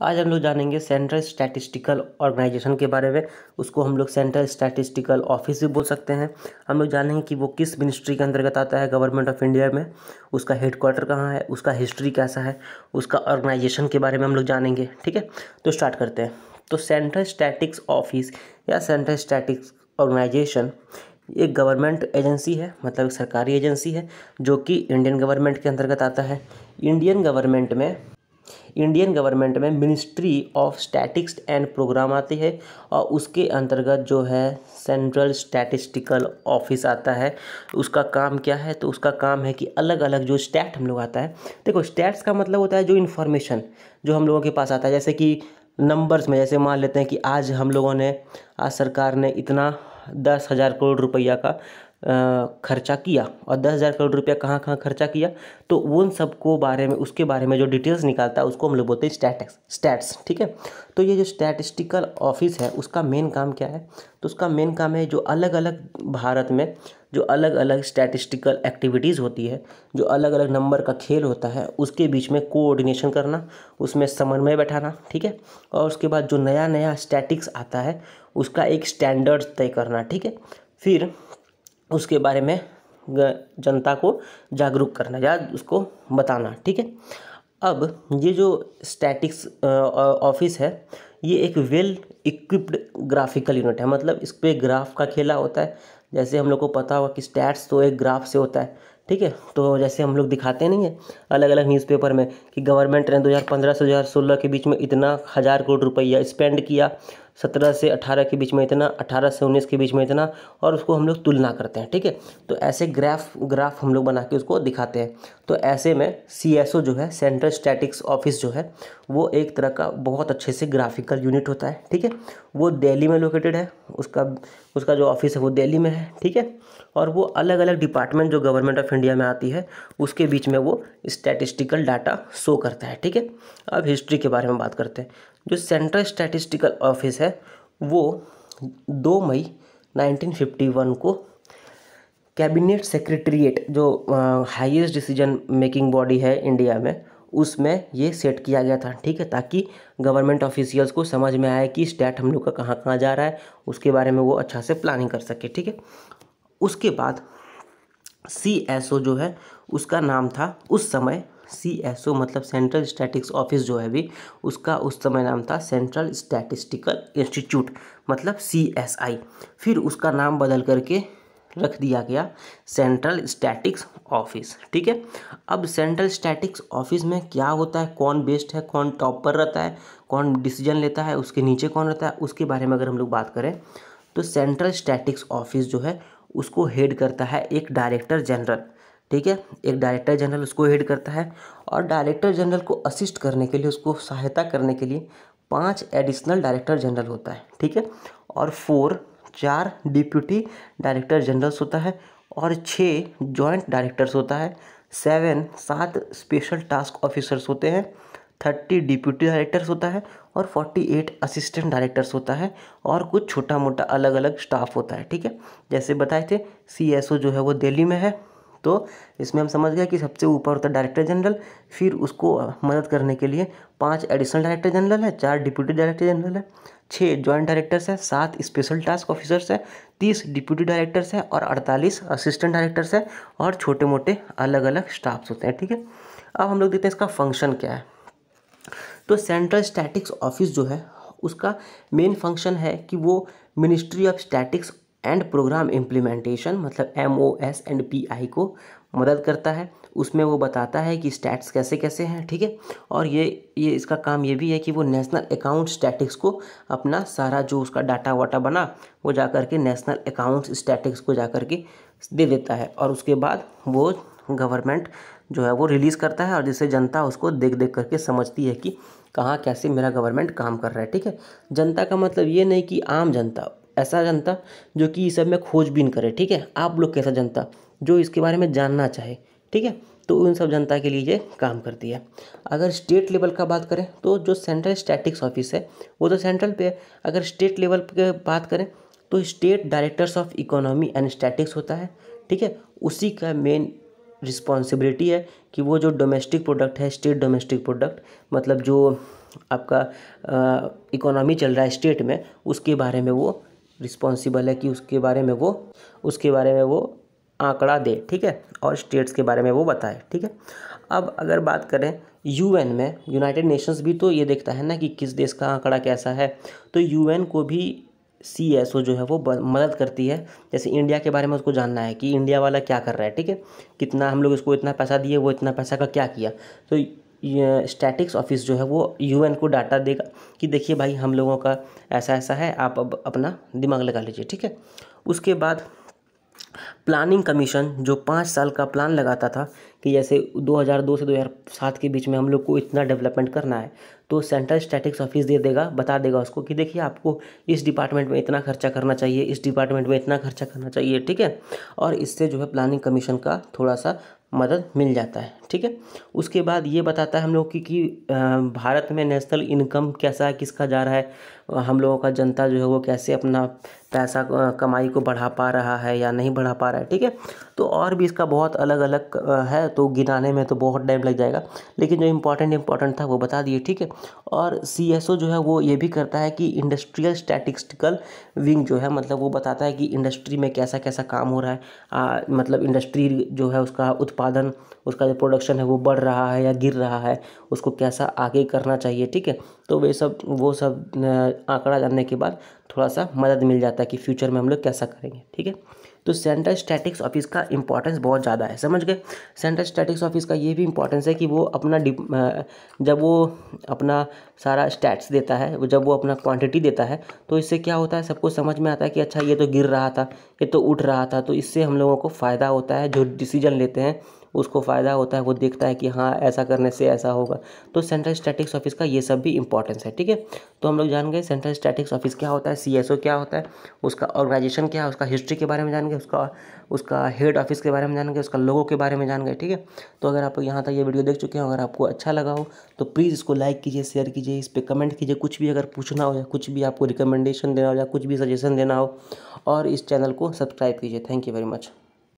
आज हम लोग जानेंगे सेंट्रल स्टैटिस्टिकल ऑर्गेनाइजेशन के बारे में। उसको हम लोग सेंट्रल स्टैटिस्टिकल ऑफ़िस भी बोल सकते हैं। हम लोग जानेंगे कि वो किस मिनिस्ट्री के अंतर्गत आता है गवर्नमेंट ऑफ़ इंडिया में। उसका हेडक्वार्टर कहाँ है? उसका हिस्ट्री कैसा है? उसका ऑर्गेनाइजेशन के बारे में हम लोग जानेंगे, ठीक है? तो स्टार्ट करते हैं। तो सेंट्रल स्टैटिक्स ऑफ़िस या सेंट्रल स्टैटिक्स ऑर्गेनाइजेशन एक गवर्नमेंट एजेंसी है मतलब एक सरकारी एजेंसी है, जो कि इंडियन गवर्नमेंट के अंतर्गत आता है। इंडियन गवर्नमेंट में इंडियन गवर्नमेंट में ministry of statistics and programme आती है और उसके अंतर्गत जो है सेंट्रल स्टैटिस्टिकल ऑफ़िस आता है। उसका काम क्या है? तो उसका काम है कि अलग अलग जो स्टैट हम लोग आता है, देखो स्टैट्स का मतलब होता है जो इन्फॉर्मेशन जो हम लोगों के पास आता है। जैसे कि नंबर्स में जैसे मान लेते हैं कि आज हम लोगों ने, आज सरकार ने इतना दस हज़ार करोड़ रुपया का खर्चा किया और दस हज़ार करोड़ रुपया कहाँ कहाँ खर्चा किया तो उन सबको बारे में, उसके बारे में जो डिटेल्स निकालता है, उसको हम लोग बोलते हैं स्टैटिक्स, स्टैट्स, ठीक है? तो ये जो स्टैटिस्टिकल ऑफ़िस है, उसका मेन काम क्या है? तो उसका मेन काम है जो अलग अलग भारत में जो अलग अलग स्टैटिस्टिकल एक्टिविटीज़ होती है, जो अलग अलग नंबर का खेल होता है, उसके बीच में कोऑर्डिनेशन करना, उसमें समन्वय बैठाना, ठीक है? और उसके बाद जो नया नया स्टैटिक्स आता है, उसका एक स्टैंडर्ड तय करना, ठीक है? फिर उसके बारे में जनता को जागरूक करना या उसको बताना, ठीक है? अब ये जो स्टैटिक्स ऑफ़िस है, ये एक वेल इक्विप्ड ग्राफिकल यूनिट है। मतलब इस पर ग्राफ का खेला होता है। जैसे हम लोग को पता होगा कि स्टैट्स तो एक ग्राफ से होता है। ठीक है? तो जैसे हम लोग दिखाते नहीं है अलग अलग न्यूज़पेपर में कि गवर्नमेंट ने 2015 से 2016 के बीच में इतना हज़ार करोड़ रुपया स्पेंड किया, सत्रह से अठारह के बीच में इतना, अठारह से उन्नीस के बीच में इतना, और उसको हम लोग तुलना करते हैं, ठीक है? तो ऐसे ग्राफ ग्राफ हम लोग बना के उसको दिखाते हैं। तो ऐसे में सीएसओ जो है सेंट्रल स्टैटिक्स ऑफ़िस जो है, वो एक तरह का बहुत अच्छे से ग्राफिकल यूनिट होता है, ठीक है? वो दिल्ली में लोकेटेड है, उसका उसका जो ऑफ़िस है वो दिल्ली में है, ठीक है? और वो अलग अलग डिपार्टमेंट जो गवर्नमेंट ऑफ़ इंडिया में आती है, उसके बीच में वो स्टैटिस्टिकल डाटा शो करता है, ठीक है? अब हिस्ट्री के बारे में बात करते हैं। जो सेंट्रल स्टैटिस्टिकल ऑफ़िस है, वो दो मई 1951 को कैबिनेट सेक्रेटरीट जो हाईएस्ट डिसीज़न मेकिंग बॉडी है इंडिया में, उसमें ये सेट किया गया था, ठीक है? ताकि गवर्नमेंट ऑफिशियल्स को समझ में आए कि स्टैट हम लोग का कहाँ कहाँ जा रहा है, उसके बारे में वो अच्छा से प्लानिंग कर सके, ठीक है? उसके बाद सी एस ओ जो है, उसका नाम था उस समय सी एस ओ मतलब सेंट्रल स्टैटिक्स ऑफ़िस जो है भी, उसका उस समय नाम था सेंट्रल स्टैटिस्टिकल इंस्टीट्यूट मतलब सी एस आई फिर उसका नाम बदल करके रख दिया गया सेंट्रल स्टैटिक्स ऑफ़िस ठीक है? अब सेंट्रल स्टैटिक्स ऑफ़िस में क्या होता है? कौन बेस्ट है? कौन टॉप पर रहता है? कौन डिसीज़न लेता है? उसके नीचे कौन रहता है? उसके बारे में अगर हम लोग बात करें तो सेंट्रल स्टैटिक्स ऑफ़िस जो है उसको हेड करता है एक डायरेक्टर जनरल ठीक है? एक डायरेक्टर जनरल उसको हेड करता है और डायरेक्टर जनरल को असिस्ट करने के लिए, उसको सहायता करने के लिए पाँच एडिशनल डायरेक्टर जनरल होता है, ठीक है? और फोर चार डिप्यूटी डायरेक्टर जनरल्स होता है और छः जॉइंट डायरेक्टर्स होता है। सेवन सात स्पेशल टास्क ऑफिसर्स होते हैं। थर्टी डिप्यूटी डायरेक्टर्स होता है और फोर्टी एट असिस्टेंट डायरेक्टर्स होता है और कुछ छोटा मोटा अलग अलग स्टाफ होता है, ठीक है? जैसे बताए थे सी एस ओ जो है वो दिल्ली में है तो इसमें हम समझ गए कि सबसे ऊपर होता है डायरेक्टर जनरल, फिर उसको मदद करने के लिए पाँच एडिशनल डायरेक्टर जनरल है, चार डिप्यूटी डायरेक्टर जनरल है छः जॉइंट डायरेक्टर्स है, सात स्पेशल टास्क ऑफिसर्स है, तीस डिप्यूटी डायरेक्टर्स है और अड़तालीस असिस्टेंट डायरेक्टर्स है और छोटे मोटे अलग अलग स्टाफ्स होते हैं, ठीक है? अब हम लोग देखते हैं इसका फ़ंक्शन क्या है। तो सेंट्रल स्टैटिक्स ऑफ़िस जो है, उसका मेन फ़ंक्शन है कि वो ministry of statistics and programme implementation मतलब M O S and P I को मदद करता है। उसमें वो बताता है कि स्टैट्स कैसे कैसे हैं, ठीक है? और ये ये इसका काम ये भी है कि वो नेशनल अकाउंट स्टैटिक्स को अपना सारा जो उसका डाटा वाटा बना, वो जा कर के नेशनल अकाउंट स्टैटिक्स को जा कर के दे देता है। और उसके बाद वो गवर्नमेंट जो है, वो रिलीज़ करता है और जिससे जनता उसको देख देख करके समझती है कि कहाँ, कैसे मेरा गवर्नमेंट काम कर रहा है, ठीक है? जनता का मतलब ये नहीं कि आम जनता, ऐसा जनता जो कि इस सब में खोजबीन करे, ठीक है? आप लोग कैसा जनता जो इसके बारे में जानना चाहे, ठीक है? तो उन सब जनता के लिए ये काम करती है। अगर स्टेट लेवल का बात करें तो जो सेंट्रल स्टैटिक्स ऑफ़िस है, वो तो सेंट्रल पे है। अगर स्टेट लेवल पे बात करें तो state directors of economy and statistics होता है, ठीक है? उसी का मेन रिस्पॉन्सिबिलिटी है कि वो जो डोमेस्टिक प्रोडक्ट है, स्टेट डोमेस्टिक प्रोडक्ट मतलब जो आपका इकोनॉमी चल रहा है स्टेट में, उसके बारे में वो रिस्पॉन्सिबल है कि उसके बारे में वो, उसके बारे में वो आंकड़ा दे, ठीक है? और स्टेट्स के बारे में वो बताए, ठीक है? अब अगर बात करें यूएन में यूनाइटेड नेशंस भी तो ये देखता है ना कि किस देश का आंकड़ा कैसा है तो यूएन को भी सी एस ओ जो है वो मदद करती है। जैसे इंडिया के बारे में उसको जानना है कि इंडिया वाला क्या कर रहा है, ठीक है? कितना हम लोग इसको इतना पैसा दिए, वो इतना पैसा का क्या किया? तो स्टैटिक्स ऑफ़िस जो है वो यूएन को डाटा देगा कि देखिए भाई, हम लोगों का ऐसा ऐसा है, आप अब अपना दिमाग लगा लीजिए, ठीक है? उसके बाद प्लानिंग कमीशन जो पाँच साल का प्लान लगाता था कि जैसे 2002 से 2007 के बीच में हम लोग को इतना डेवलपमेंट करना है तो सेंट्रल स्टैटिक्स ऑफ़िस दे देगा, बता देगा उसको कि देखिए आपको इस डिपार्टमेंट में इतना खर्चा करना चाहिए, इस डिपार्टमेंट में इतना खर्चा करना चाहिए, ठीक है? और इससे जो है प्लानिंग कमीशन का थोड़ा सा मदद मिल जाता है। ठीक है? उसके बाद ये बताता है हम लोग की कि भारत में नेशनल इनकम कैसा है किसका जा रहा है? हम लोगों का जनता जो है वो कैसे अपना पैसा कमाई को बढ़ा पा रहा है या नहीं बढ़ा पा रहा है ठीक है? तो और भी इसका बहुत अलग अलग है तो गिनाने में तो बहुत टाइम लग जाएगा। लेकिन जो इम्पोर्टेंट इंपॉर्टेंट था वो बता दिए ठीक है? और सी एस ओ जो है वो ये भी करता है कि इंडस्ट्रियल स्टैटिस्टिकल विंग जो है मतलब वो बताता है कि इंडस्ट्री में कैसा कैसा काम हो रहा है। आ, मतलब इंडस्ट्री जो है उसका उत्पादन उसका जो प्रोडक्शन है वो बढ़ रहा है या गिर रहा है, उसको कैसा आगे करना चाहिए, ठीक है? तो वे सब, वो सब आंकड़ा जानने के बाद थोड़ा सा मदद मिल जाता है कि फ्यूचर में हम लोग कैसा करेंगे, ठीक है? तो सेंट्रल स्टैटिक्स ऑफ़िस का इंपॉर्टेंस बहुत ज़्यादा है, समझ गए? सेंट्रल स्टैटिक्स ऑफ़िस का ये भी इंपॉर्टेंस है कि वो अपना जब वो अपना सारा स्टैट्स देता है जब वो अपना क्वांटिटी देता है तो इससे क्या होता है? सबको समझ में आता है कि अच्छा ये तो गिर रहा था, ये तो उठ रहा था तो इससे हम लोगों को फ़ायदा होता है, जो डिसीज़न लेते हैं उसको फ़ायदा होता है, वो देखता है कि हाँ ऐसा करने से ऐसा होगा। तो सेंट्रल स्टैटिक्स ऑफ़िस का ये सब भी इंपॉर्टेंस है, ठीक है? तो हम लोग जान गए सेंट्रल स्टैटिक्स ऑफ़िस क्या होता है सीएसओ क्या होता है, उसका ऑर्गेनाइजेशन क्या है, उसका हिस्ट्री के बारे में जान गए, उसका उसका हेड ऑफ़िस के बारे में जान गए, उसका लोगों के बारे में जान गए, ठीक है? तो अगर आप यहाँ तक ये वीडियो देख चुके हैं, अगर आपको अच्छा लगा हो तो प्लीज़ इसको लाइक कीजिए शेयर कीजिए, इस पर कमेंट कीजिए। कुछ भी अगर पूछना हो या कुछ भी आपको रिकमेंडेशन देना हो या कुछ भी सजेशन देना हो, और इस चैनल को सब्सक्राइब कीजिए। Thank you very much